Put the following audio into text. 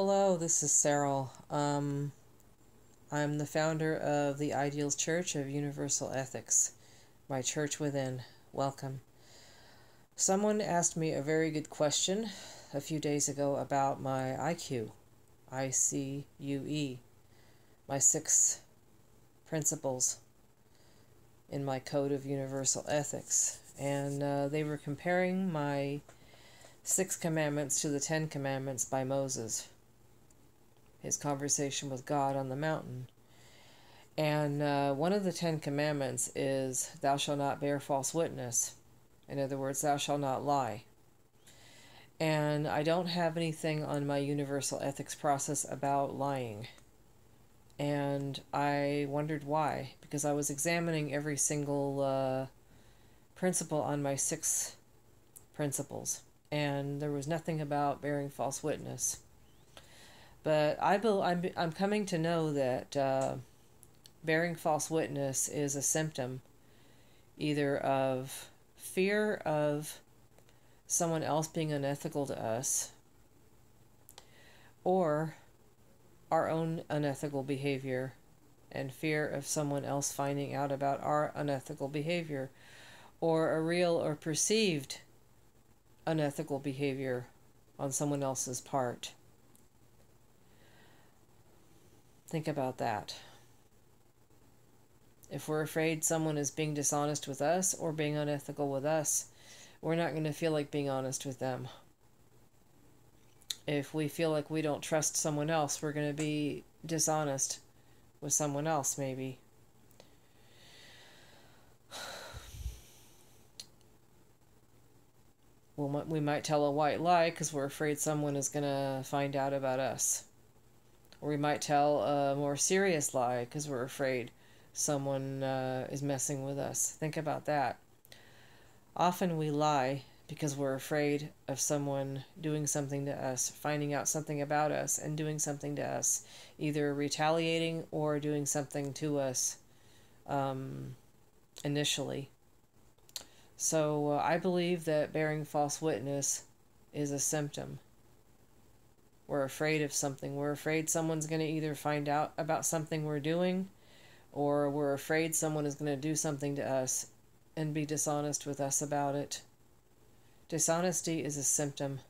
Hello, this is Carol. Um, I'm the founder of the Ideals Church of Universal Ethics, my church within. Welcome. Someone asked me a very good question a few days ago about my IQ, I C U E, my six principles in my Code of Universal Ethics. And uh, they were comparing my Six Commandments to the Ten Commandments by Moses his conversation with God on the mountain. And uh, one of the Ten Commandments is, Thou shalt not bear false witness. In other words, thou shalt not lie. And I don't have anything on my universal ethics process about lying. And I wondered why, because I was examining every single uh, principle on my six principles, and there was nothing about bearing false witness. But I be, I'm, I'm coming to know that uh, bearing false witness is a symptom either of fear of someone else being unethical to us or our own unethical behavior and fear of someone else finding out about our unethical behavior or a real or perceived unethical behavior on someone else's part. Think about that. If we're afraid someone is being dishonest with us or being unethical with us, we're not going to feel like being honest with them. If we feel like we don't trust someone else, we're going to be dishonest with someone else, maybe. Well, we might tell a white lie because we're afraid someone is going to find out about us. Or we might tell a more serious lie because we're afraid someone uh, is messing with us. Think about that. Often we lie because we're afraid of someone doing something to us, finding out something about us, and doing something to us, either retaliating or doing something to us um, initially. So uh, I believe that bearing false witness is a symptom we're afraid of something. We're afraid someone's going to either find out about something we're doing or we're afraid someone is going to do something to us and be dishonest with us about it. Dishonesty is a symptom